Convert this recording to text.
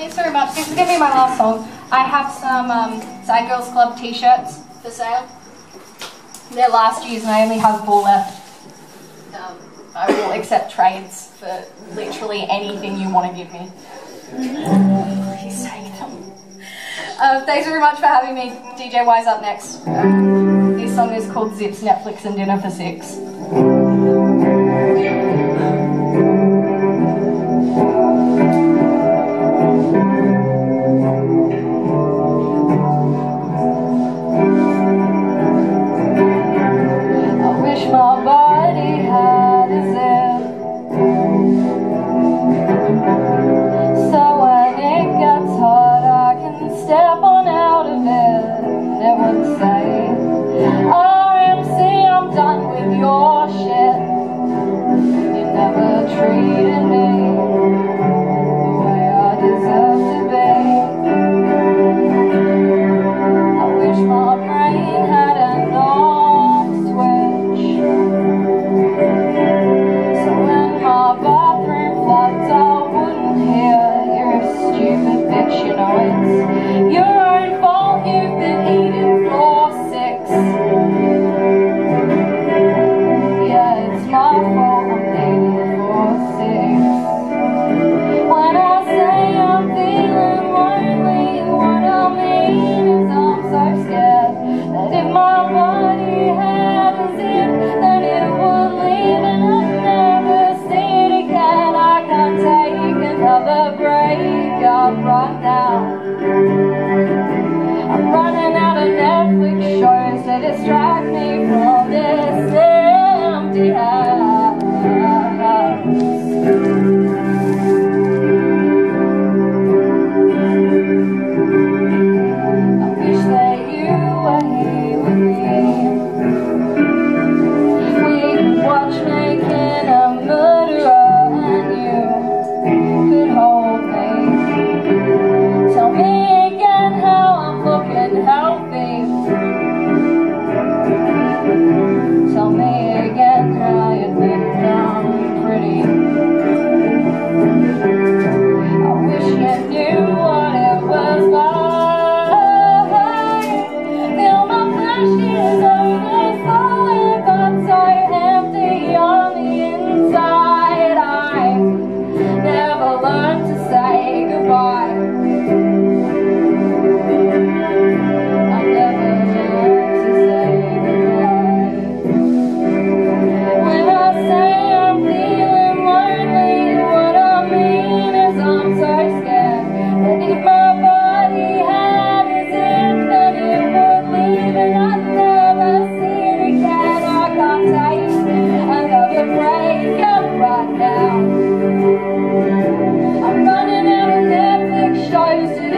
Thanks very much. This is to be my last song. I have some um, Girls Club t-shirts for sale. They're last year's and I only have four left. Um, I will accept trades for literally anything you want to give me. Them. Uh, thanks very much for having me. DJ Wise up next. Um, this song is called Zips, Netflix and Dinner for Six. Never